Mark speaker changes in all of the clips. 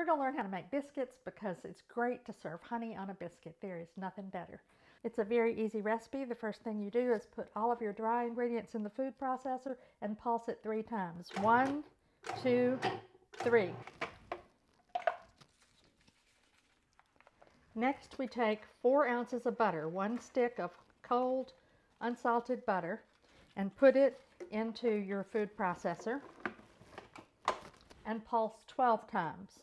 Speaker 1: We're going to learn how to make biscuits because it's great to serve honey on a biscuit. There is nothing better. It's a very easy recipe. The first thing you do is put all of your dry ingredients in the food processor and pulse it three times. One, two, three. Next, we take four ounces of butter, one stick of cold, unsalted butter, and put it into your food processor and pulse 12 times.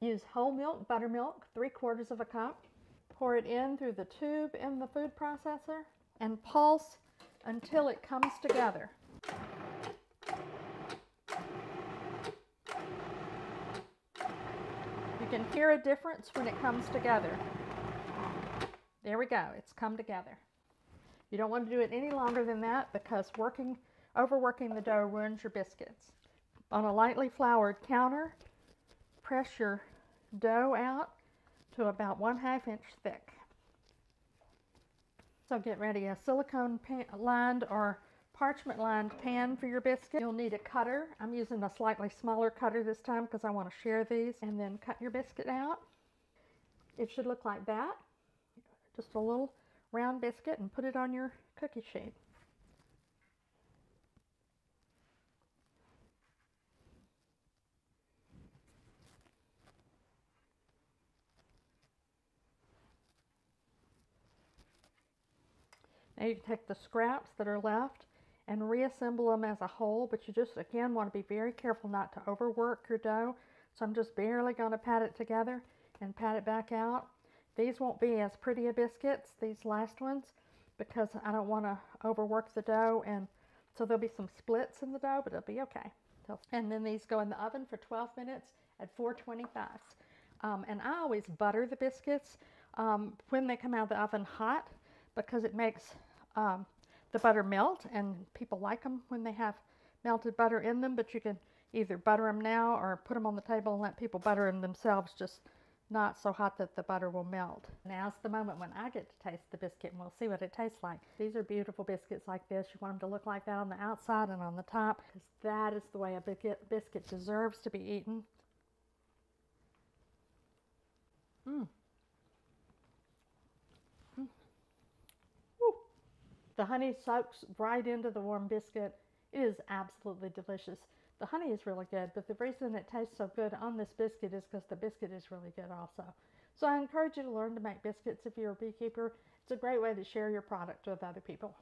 Speaker 1: Use whole milk, buttermilk, three quarters of a cup. Pour it in through the tube in the food processor and pulse until it comes together. You can hear a difference when it comes together. There we go, it's come together. You don't want to do it any longer than that because working, overworking the dough ruins your biscuits. On a lightly floured counter, press your dough out to about one half inch thick. So get ready a silicone lined or parchment lined pan for your biscuit. You'll need a cutter. I'm using a slightly smaller cutter this time because I want to share these. And then cut your biscuit out. It should look like that. Just a little round biscuit and put it on your cookie sheet. Now you take the scraps that are left and reassemble them as a whole, but you just, again, want to be very careful not to overwork your dough. So I'm just barely going to pat it together and pat it back out. These won't be as pretty a biscuits, these last ones, because I don't want to overwork the dough. And so there'll be some splits in the dough, but it'll be okay. And then these go in the oven for 12 minutes at 425. Um, and I always butter the biscuits um, when they come out of the oven hot because it makes um, the butter melt and people like them when they have melted butter in them but you can either butter them now or put them on the table and let people butter them themselves just not so hot that the butter will melt. Now's the moment when I get to taste the biscuit and we'll see what it tastes like. These are beautiful biscuits like this. You want them to look like that on the outside and on the top because that is the way a biscuit deserves to be eaten. Mmm. The honey soaks right into the warm biscuit. It is absolutely delicious. The honey is really good, but the reason it tastes so good on this biscuit is because the biscuit is really good also. So I encourage you to learn to make biscuits if you're a beekeeper. It's a great way to share your product with other people.